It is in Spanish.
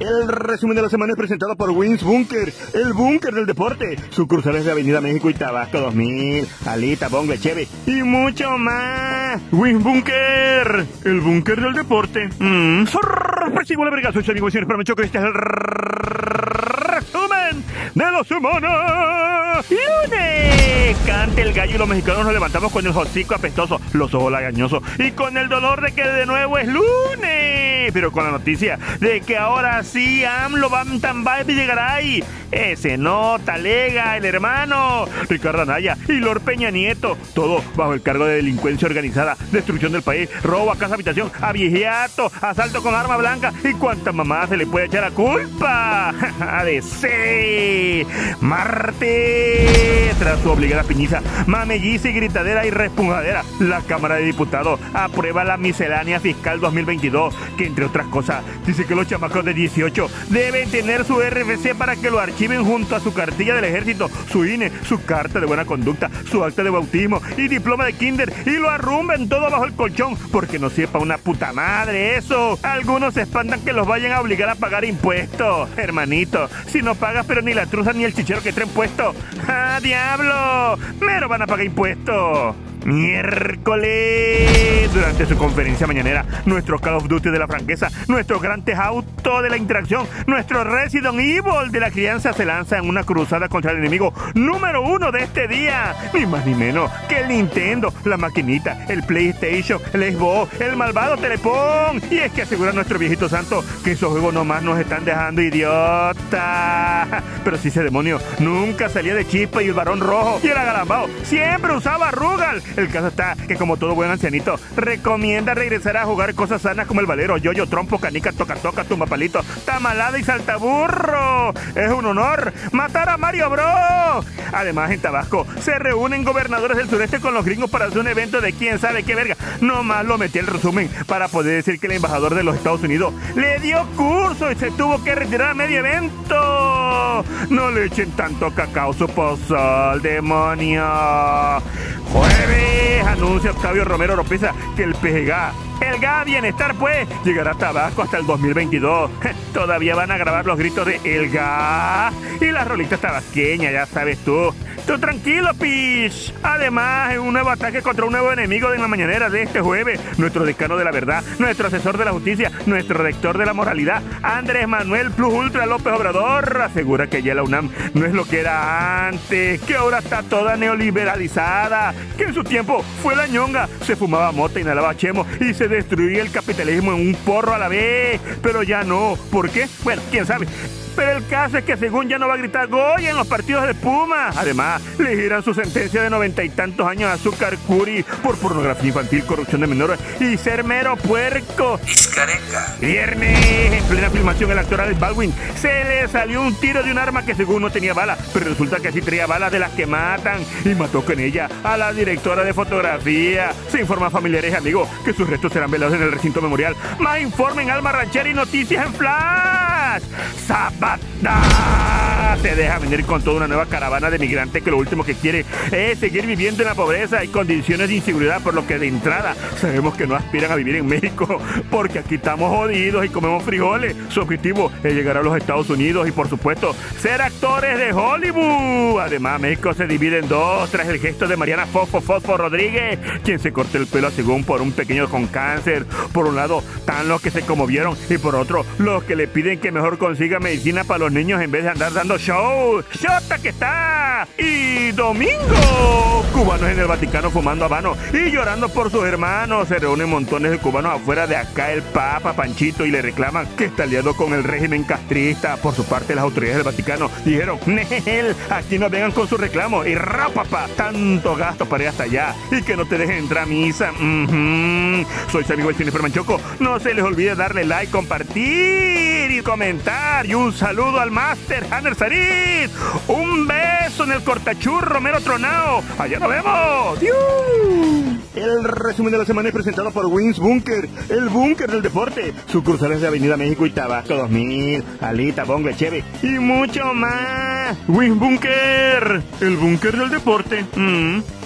El resumen de la semana es presentado por Wins Bunker, el búnker del deporte. Sucursales de Avenida México y Tabasco 2000, Alita, Bongle, Cheve y mucho más. Wins Bunker, el búnker del deporte. Mmm, sorpresivo la verga, soy su amigo y señor Choco, este es el resumen de la semana. ¡Lunes! Cante el gallo y los mexicanos nos levantamos con el hocico apestoso, los ojos lagañosos y con el dolor de que de nuevo es lunes. Pero con la noticia de que ahora sí AMLO Bam y llegará ahí. Ese no, Talega, el hermano, Ricardo Anaya y Lord Peña Nieto. Todo bajo el cargo de delincuencia organizada, destrucción del país, robo a casa habitación, a asalto con arma blanca y cuánta mamá se le puede echar a culpa. de. Marte. Tras su obligada piñiza, mamelliza y gritadera y respunjadera, la Cámara de Diputados aprueba la miscelánea fiscal 2022, que entre otras cosas dice que los chamacos de 18 deben tener su RFC para que lo archiven junto a su cartilla del ejército, su INE, su carta de buena conducta, su acta de bautismo y diploma de kinder y lo arrumben todo bajo el colchón porque no sepa una puta madre eso. Algunos se espantan que los vayan a obligar a pagar impuestos, hermanito. Si no pagas pero ni la truza ni el chichero que traen puesto. ¡Ah, diablo! Mero van a pagar impuestos miércoles. Durante su conferencia mañanera, nuestro Call of Duty de la franqueza, nuestro Gran Auto de la interacción, nuestro Resident Evil de la crianza se lanza en una cruzada contra el enemigo número uno de este día. Ni más ni menos que el Nintendo, la maquinita, el PlayStation, el Xbox, el malvado Telepón. Y es que asegura nuestro viejito santo que esos juegos nomás nos están dejando idiota. Pero si ese demonio nunca salía de Chispa y el varón rojo y el agalambao siempre usaba Rugal el caso está que como todo buen ancianito, recomienda regresar a jugar cosas sanas como el valero, yoyo, trompo, canica, toca, toca, tumba palito, tamalada y saltaburro. Es un honor matar a Mario Bros. Además, en Tabasco se reúnen gobernadores del sureste con los gringos para hacer un evento de quién sabe qué verga. Nomás lo metí el resumen para poder decir que el embajador de los Estados Unidos le dio curso y se tuvo que retirar a medio evento. No le echen tanto cacao su pozol, demonio. Jueves, anuncia Octavio Romero Oropesa que el PGA el GA Bienestar, pues, llegará a Tabasco hasta el 2022. Todavía van a grabar los gritos de El GA y las rolitas tabasqueñas, ya sabes tú. Tú tranquilo, Pish. Además, en un nuevo ataque contra un nuevo enemigo de la mañanera de este jueves, nuestro decano de la verdad, nuestro asesor de la justicia, nuestro rector de la moralidad, Andrés Manuel Plus Ultra López Obrador, asegura que ya la UNAM no es lo que era antes, que ahora está toda neoliberalizada, que en su tiempo fue la ñonga, se fumaba mota, inhalaba chemo y se destruir el capitalismo en un porro a la vez, pero ya no. ¿Por qué? Bueno, quién sabe. Pero el caso es que según ya no va a gritar Goya en los partidos de Puma. Además, le giran su sentencia de noventa y tantos años a Azúcar Curi por pornografía infantil, corrupción de menores y ser mero puerco. Viernes, en plena filmación, el actor Alex Baldwin se le salió un tiro de un arma que según no tenía bala, pero resulta que sí traía balas de las que matan y mató con ella a la directora de fotografía. Se informa a familiares y amigos que sus restos serán velados en el recinto memorial. Más informen Alma Ranchera y noticias en Flash. Zapata se deja venir con toda una nueva caravana de migrantes que lo último que quiere es seguir viviendo en la pobreza y condiciones de inseguridad, por lo que de entrada sabemos que no aspiran a vivir en México, porque aquí estamos jodidos y comemos frijoles. Su objetivo es llegar a los Estados Unidos y por supuesto ser actores de Hollywood. Además, México se divide en dos tras el gesto de Mariana Fofo Fofo Rodríguez, quien se cortó el pelo según por un pequeño con cáncer. Por un lado, están los que se conmovieron y por otro, los que le piden que mejor consiga medicina para los niños en vez de andar dando show. ¡Shota que está! Y domingo, cubanos en el Vaticano fumando habano y llorando por sus hermanos. Se reúnen montones de cubanos afuera de acá el Papa Panchito y le reclaman que está aliado con el régimen castrista. Por su parte, las autoridades del Vaticano dijeron, Nel, aquí no vengan con su reclamo y rapapa, tanto gasto para ir hasta allá y que no te dejen entrar a misa. Soy su amigo el Cine Manchoco. No se les olvide darle like, compartir y comentar. Y un saludo al Master Hanner Sarit. Un beso en el cortachurro Romero Tronao. Allá nos vemos. El resumen de la semana es presentado por Wins Bunker, el búnker del deporte. Sucursales de Avenida México y Tabasco 2000, Alita, Bongle, Cheve y mucho más. Wins Bunker, el búnker del deporte. Mm.